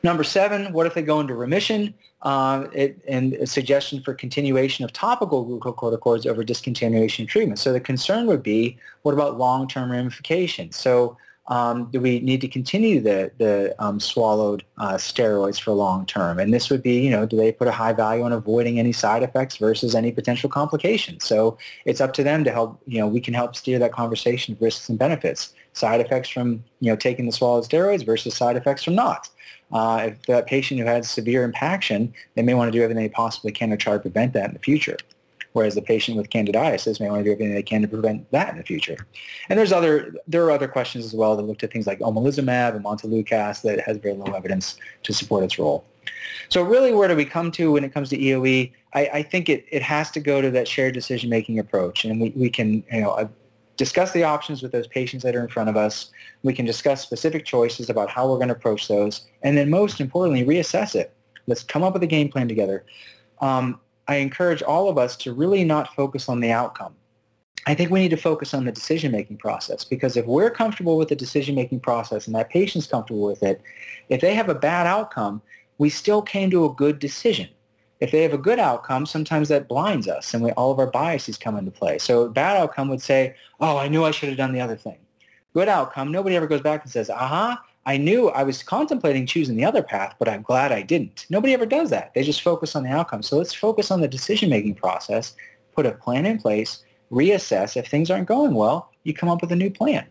Number seven, what if they go into remission? Uh, it, and a suggestion for continuation of topical glucocorticoids over discontinuation treatment. So the concern would be, what about long-term ramifications? So um, do we need to continue the, the um, swallowed uh, steroids for long term? And this would be, you know, do they put a high value on avoiding any side effects versus any potential complications? So it's up to them to help, you know, we can help steer that conversation of risks and benefits. Side effects from, you know, taking the swallowed steroids versus side effects from not. Uh, if that patient who had severe impaction, they may want to do everything they possibly can to try to prevent that in the future whereas the patient with candidiasis may want to do everything they can to prevent that in the future. And there's other there are other questions as well that looked at things like omalizumab and montelukast that has very low evidence to support its role. So really, where do we come to when it comes to EOE? I, I think it, it has to go to that shared decision-making approach, and we, we can you know uh, discuss the options with those patients that are in front of us. We can discuss specific choices about how we're going to approach those, and then most importantly, reassess it. Let's come up with a game plan together. Um, I encourage all of us to really not focus on the outcome. I think we need to focus on the decision-making process because if we're comfortable with the decision-making process and that patient's comfortable with it, if they have a bad outcome, we still came to a good decision. If they have a good outcome, sometimes that blinds us and we, all of our biases come into play. So bad outcome would say, oh, I knew I should have done the other thing. Good outcome, nobody ever goes back and says, aha, I knew I was contemplating choosing the other path, but I'm glad I didn't. Nobody ever does that. They just focus on the outcome. So let's focus on the decision-making process, put a plan in place, reassess. If things aren't going well, you come up with a new plan.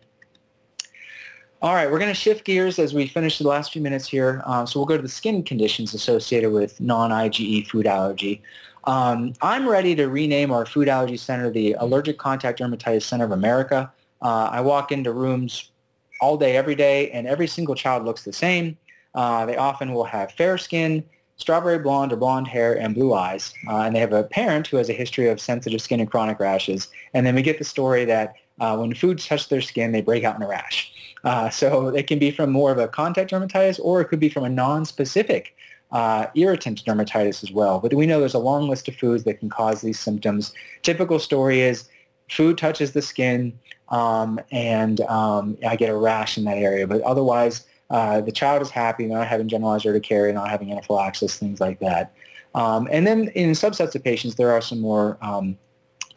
All right, we're going to shift gears as we finish the last few minutes here. Um, so we'll go to the skin conditions associated with non-IgE food allergy. Um, I'm ready to rename our food allergy center the Allergic Contact Dermatitis Center of America. Uh, I walk into rooms all day, every day, and every single child looks the same. Uh, they often will have fair skin, strawberry blonde or blonde hair, and blue eyes. Uh, and they have a parent who has a history of sensitive skin and chronic rashes. And then we get the story that uh, when foods touch their skin, they break out in a rash. Uh, so it can be from more of a contact dermatitis, or it could be from a non-specific uh, irritant dermatitis as well. But we know there's a long list of foods that can cause these symptoms. Typical story is food touches the skin, um, and um, I get a rash in that area. But otherwise, Uh, the child is happy, not having generalized urticaria, not having anaphylaxis, things like that. Um, and then in subsets of patients, there are some more um,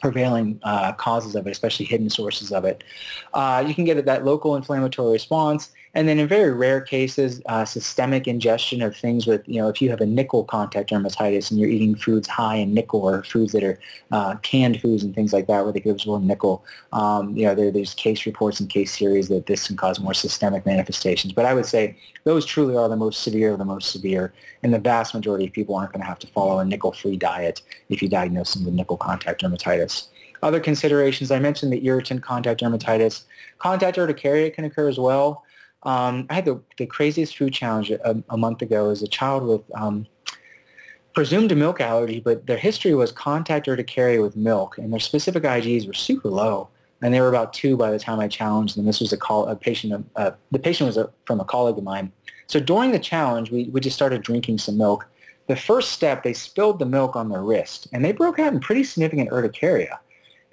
prevailing uh, causes of it, especially hidden sources of it. Uh, you can get that local inflammatory response. And then in very rare cases, uh, systemic ingestion of things with, you know, if you have a nickel contact dermatitis and you're eating foods high in nickel or foods that are uh, canned foods and things like that where they could absorb nickel, um, you know, there, there's case reports and case series that this can cause more systemic manifestations. But I would say those truly are the most severe of the most severe. And the vast majority of people aren't going to have to follow a nickel-free diet if you diagnose them with nickel contact dermatitis. Other considerations, I mentioned the irritant contact dermatitis. Contact urticaria can occur as well. Um, I had the, the craziest food challenge a, a month ago as a child with um, presumed milk allergy, but their history was contact urticaria with milk, and their specific IgEs were super low, and they were about two by the time I challenged them. This was a, call, a patient, uh, the patient was a, from a colleague of mine. So during the challenge, we, we just started drinking some milk. The first step, they spilled the milk on their wrist, and they broke out in pretty significant urticaria.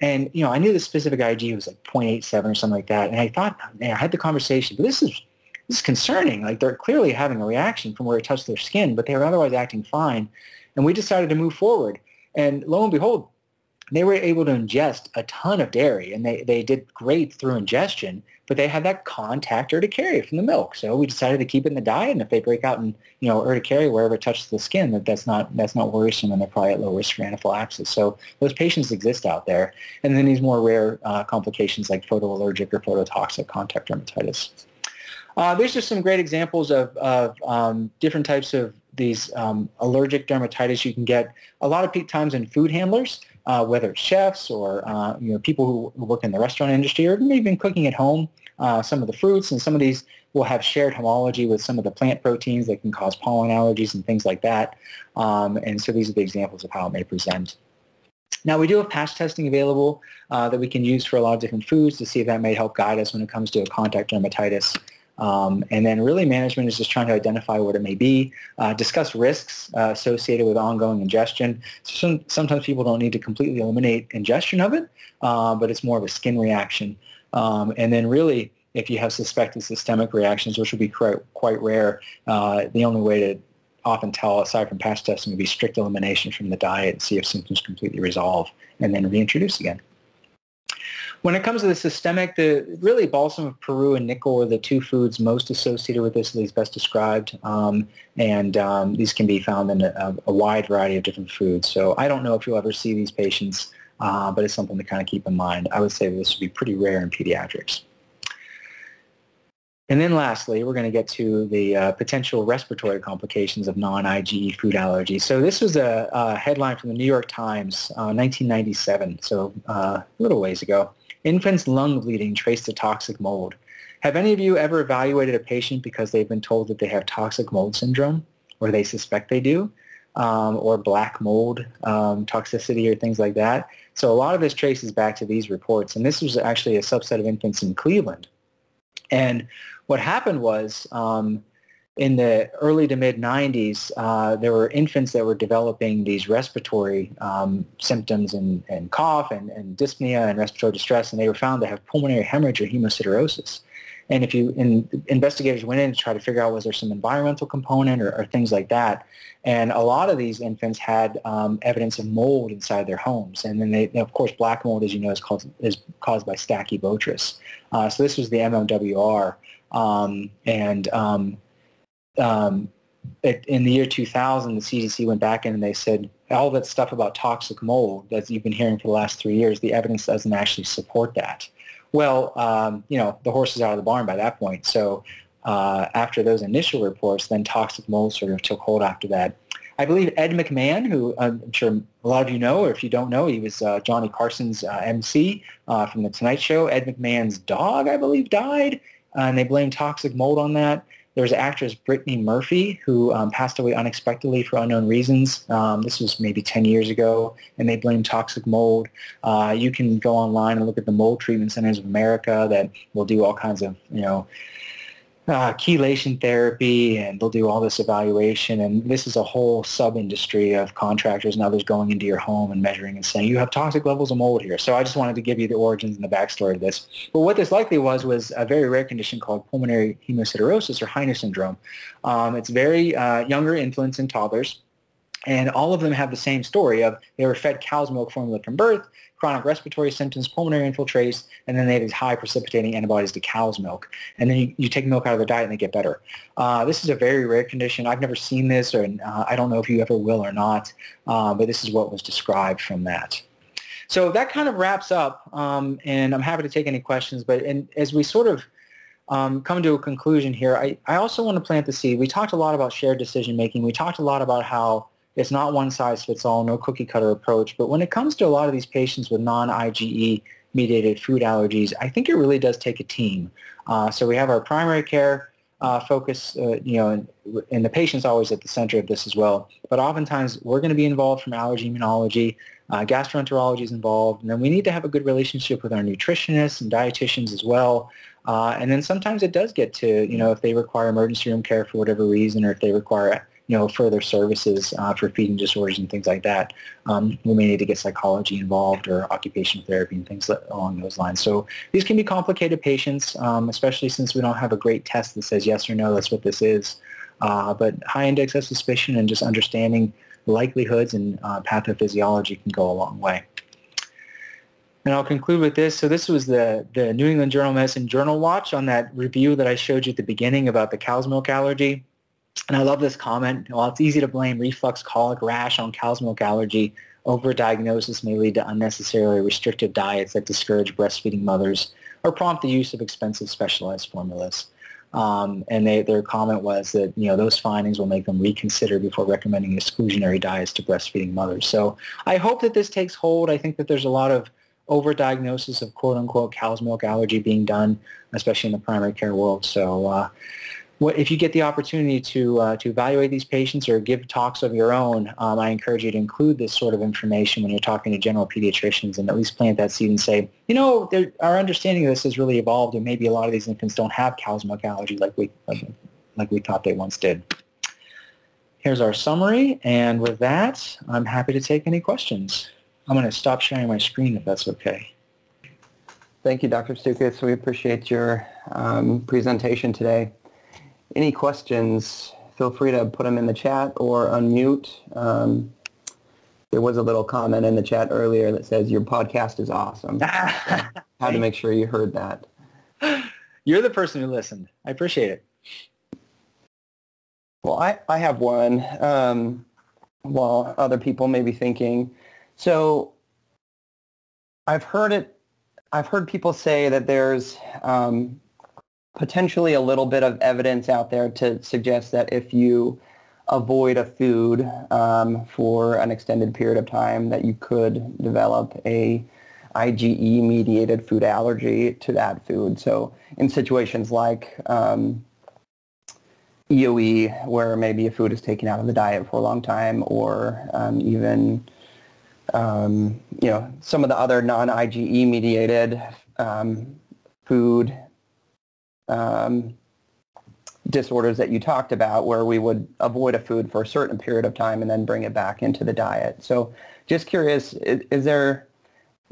And, you know, I knew the specific IgE was like 0.87 or something like that. And I thought, man, I had the conversation, but this is, this is concerning. Like they're clearly having a reaction from where it touched their skin, but they were otherwise acting fine. And we decided to move forward. And lo and behold, they were able to ingest a ton of dairy and they, they did great through ingestion, but they had that contact urticaria from the milk. So we decided to keep it in the diet. And if they break out in, you know, urticaria wherever it touches the skin, that that's not, that's not worrisome and they're probably at low risk for anaphylaxis. So those patients exist out there. And then these more rare uh, complications like photoallergic or phototoxic contact dermatitis. Uh, there's just some great examples of, of um, different types of these um, allergic dermatitis you can get a lot of peak times in food handlers uh, whether it's chefs or uh, you know people who work in the restaurant industry or maybe even cooking at home. Uh, some of the fruits and some of these will have shared homology with some of the plant proteins that can cause pollen allergies and things like that. Um, and so these are the examples of how it may present. Now we do have patch testing available uh, that we can use for a lot of different foods to see if that may help guide us when it comes to a contact dermatitis. Um, and then really management is just trying to identify what it may be, uh, discuss risks uh, associated with ongoing ingestion. So some, sometimes people don't need to completely eliminate ingestion of it, uh, but it's more of a skin reaction. Um, and then really, if you have suspected systemic reactions, which would be quite, quite rare, uh, the only way to often tell, aside from patch testing, would be strict elimination from the diet and see if symptoms completely resolve and then reintroduce again. When it comes to the systemic, the really balsam of Peru and nickel are the two foods most associated with this, at least best described. Um, and um, these can be found in a, a, wide variety of different foods. So I don't know if you'll ever see these patients, uh, but it's something to kind of keep in mind. I would say this would be pretty rare in pediatrics. And then lastly, we're going to get to the uh, potential respiratory complications of non-IgE food allergy. So this was a, a, headline from the New York Times, uh, 1997, so uh, a little ways ago. Infants' lung bleeding traced to toxic mold. Have any of you ever evaluated a patient because they've been told that they have toxic mold syndrome or they suspect they do? Um, or black mold um, toxicity or things like that. So a lot of this traces back to these reports. And this was actually a subset of infants in Cleveland. And what happened was um, in the early to mid 90s, uh, there were infants that were developing these respiratory um, symptoms and, and cough and, and, dyspnea and respiratory distress, and they were found to have pulmonary hemorrhage or hemosiderosis. And if you in, investigators went in to try to figure out was there some environmental component or, or things like that, and a lot of these infants had um, evidence of mold inside their homes. And then they, of course, black mold, as you know, is, called, is caused by Stachybotrys. Uh, so this was the MMWR. Um, and um, um, it, in the year 2000, the CDC went back in and they said all that stuff about toxic mold that you've been hearing for the last three years, the evidence doesn't actually support that. Well, um, you know, the horse is out of the barn by that point. So uh, after those initial reports, then toxic mold sort of took hold after that. I believe Ed McMahon, who I'm sure a lot of you know, or if you don't know, he was uh, Johnny Carson's uh, MC uh, from The Tonight Show. Ed McMahon's dog, I believe, died, and they blamed toxic mold on that. There was actress Brittany Murphy who um, passed away unexpectedly for unknown reasons. Um, this was maybe 10 years ago, and they blamed toxic mold. Uh, you can go online and look at the Mold Treatment Centers of America that will do all kinds of, you know, uh, chelation therapy and they'll do all this evaluation. And this is a whole sub-industry of contractors and others going into your home and measuring and saying you have toxic levels of mold here. So i just wanted to give you the origins and the backstory of this. But what this likely was was a very rare condition called pulmonary hemosiderosis or heiner syndrome. Um, it's very uh, younger infants and toddlers. And all of them have the same story of they were fed cow's milk formula from birth chronic respiratory symptoms, pulmonary infiltrates, and then they have these high precipitating antibodies to cow's milk. And then you, you take milk out of their diet and they get better. Uh, this is a very rare condition. I've never seen this, or uh, I don't know if you ever will or not, uh, but this is what was described from that. So that kind of wraps up, um, and I'm happy to take any questions. But in, as we sort of um, come to a conclusion here, I, I also want to plant the seed. We talked a lot about shared decision making. We talked a lot about how it's not one size fits all, no cookie cutter approach. But when it comes to a lot of these patients with non-IgE mediated food allergies, I think it really does take a team. Uh, so we have our primary care uh, focus, uh, you know, and, and, the patient's always at the center of this as well. But oftentimes we're going to be involved from allergy immunology, uh, gastroenterology is involved, and then we need to have a good relationship with our nutritionists and dietitians as well. Uh, and then sometimes it does get to, you know, if they require emergency room care for whatever reason, or if they require you know, further services uh, for feeding disorders and things like that. Um, we may need to get psychology involved or occupational therapy and things along those lines. So these can be complicated patients, um, especially since we don't have a great test that says yes or no, that's what this is. Uh, but high index of suspicion and just understanding likelihoods and uh, pathophysiology can go a long way. And I'll conclude with this. So this was the, the New England Journal of Medicine Journal Watch on that review that I showed you at the beginning about the cow's milk allergy. And I love this comment. While it's easy to blame reflux, colic, rash on cow's milk allergy, overdiagnosis may lead to unnecessarily restrictive diets that discourage breastfeeding mothers or prompt the use of expensive specialized formulas. Um, and they, their comment was that you know those findings will make them reconsider before recommending exclusionary diets to breastfeeding mothers. So I hope that this takes hold. I think that there's a lot of overdiagnosis of quote unquote cow's milk allergy being done, especially in the primary care world. So uh, what, if you get the opportunity to to uh, evaluate these patients or give talks of your own, um, I encourage you to include this sort of information when you're talking to general pediatricians and at least plant that seed and say, you know, our understanding of this has really evolved, and maybe a lot of these infants don't have cow's milk allergy like we like we thought they once did. Here's our summary, and with that, I'm happy to take any questions. I'm going to stop sharing my screen if that's okay. Thank you, Dr. Stukus. We appreciate your um, presentation today any questions, feel free to put them in the chat or unmute. Um, there was a little comment in the chat earlier that says your podcast is awesome. How to make sure you heard that. You're the person who listened. I appreciate it. Well, I, I have one um, while other people may be thinking. So I've heard it, I've heard people say that there's um, potentially a little bit of evidence out there to suggest that if you avoid a food um, for an extended period of time, that you could develop a IgE-mediated food allergy to that food. So in situations like um, EOE, where maybe a food is taken out of the diet for a long time, or um, even um, you know some of the other non-IgE-mediated um, food um, disorders that you talked about where we would avoid a food for a certain period of time and then bring it back into the diet. So just curious, is, is there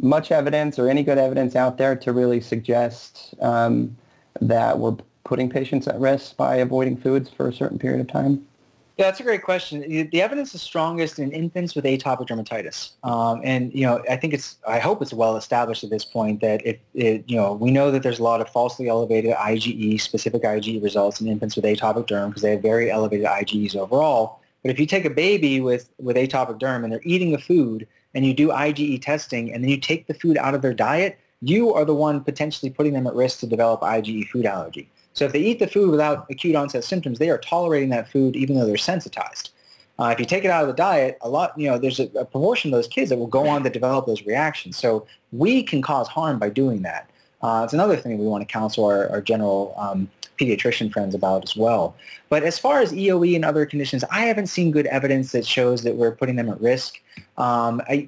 much evidence or any good evidence out there to really suggest um, that we're putting patients at risk by avoiding foods for a certain period of time? Yeah, that's a great question. The evidence is strongest in infants with atopic dermatitis, um, and you know, I think it's, I hope it's well established at this point that if it, you know, we know that there's a lot of falsely elevated IgE, specific IgE results in infants with atopic derm because they have very elevated IgEs overall. But if you take a baby with with atopic derm and they're eating a food and you do IgE testing and then you take the food out of their diet, you are the one potentially putting them at risk to develop IgE food allergy. So if they eat the food without acute onset symptoms, they are tolerating that food even though they're sensitized. Uh, if you take it out of the diet, a lot, you know, there's a, a, proportion of those kids that will go on to develop those reactions. So we can cause harm by doing that. Uh, it's another thing we want to counsel our, our general um, pediatrician friends about as well. But as far as EOE and other conditions, I haven't seen good evidence that shows that we're putting them at risk. Um, I,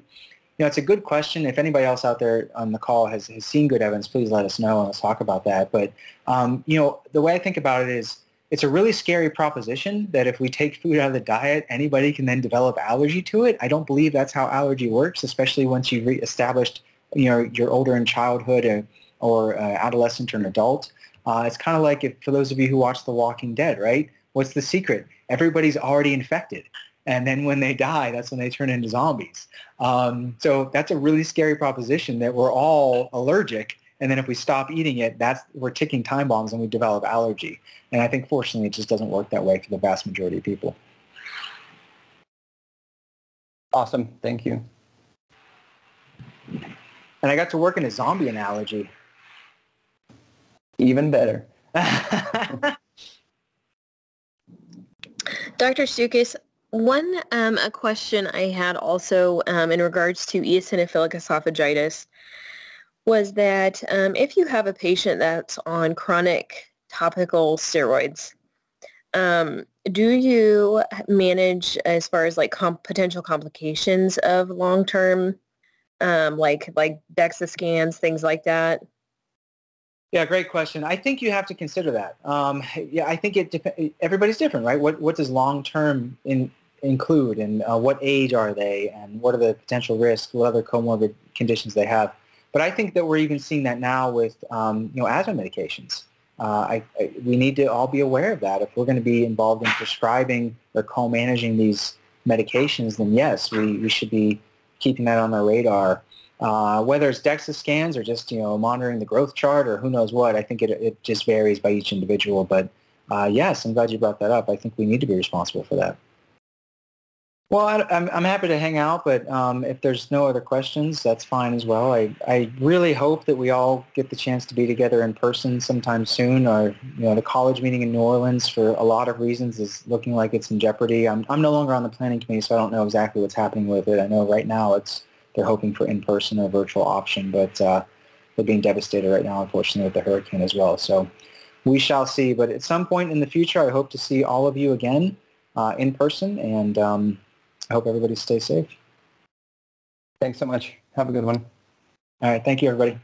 know, it's a good question. If anybody else out there on the call has, has seen good evidence, please let us know and let's talk about that. But, um, you know, the way I think about it is it's a really scary proposition that if we take food out of the diet, anybody can then develop allergy to it. I don't believe that's how allergy works, especially once you've re- established, you know, you're older in childhood or, or uh, adolescent or an adult. Uh, it's kind of like if, for those of you who watch The Walking Dead, right? What's the secret? Everybody's already infected. And then when they die, that's when they turn into zombies. Um, so that's a really scary proposition that we're all allergic. And then if we stop eating it, that's we're ticking time bombs and we develop allergy. And I think fortunately it just doesn't work that way for the vast majority of people. Awesome. Thank you. And I got to work in a zombie analogy. Even better. Dr. Stukus, one um, a question I had also um, in regards to eosinophilic esophagitis was that um, if you have a patient that's on chronic topical steroids, um, do you manage as far as like potential complications of long-term, um, like like DEXA scans, things like that? Yeah, great question. I think you have to consider that. Um, yeah, I think it everybody's different, right? What what does long term in include and uh, what age are they and what are the potential risks, what other comorbid conditions they have. But I think that we're even seeing that now with um, you know asthma medications. Uh, I, I, we need to all be aware of that. If we're going to be involved in prescribing or co-managing these medications, then yes, we, we should be keeping that on our radar. Uh, whether it's DEXA scans or just you know monitoring the growth chart or who knows what, I think it, it just varies by each individual. But uh, yes, I'm glad you brought that up. I think we need to be responsible for that. Well, I, am I'm, I'm happy to hang out, but um, if there's no other questions, that's fine as well. I, I really hope that we all get the chance to be together in person sometime soon. Or you know, the college meeting in New Orleans, for a lot of reasons, is looking like it's in jeopardy. I'm I'm no longer on the planning committee, so I don't know exactly what's happening with it. I know right now it's they're hoping for in-person or virtual option, but uh, they're being devastated right now, unfortunately, with the hurricane as well. So we shall see. But at some point in the future, I hope to see all of you again uh, in person and. Um, I hope everybody stays safe. Thanks so much. Have a good one. All right. Thank you, everybody.